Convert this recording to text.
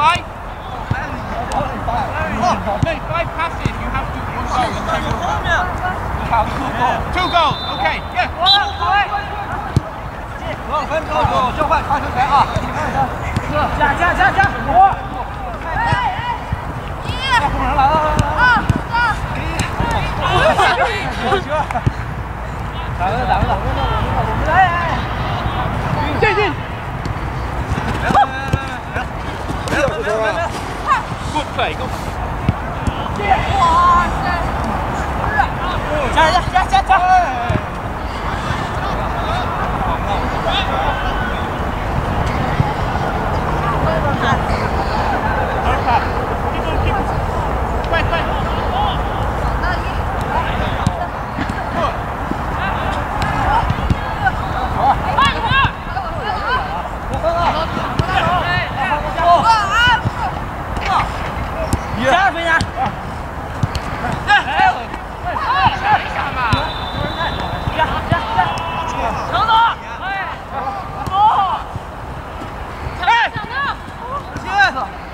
Five. How many? Five? Oh, no, five passes. You have to one goal and take one. Two goals. Okay. Yeah. 十分钟左就换传球权啊！加 加油！哇塞！加油！ 그.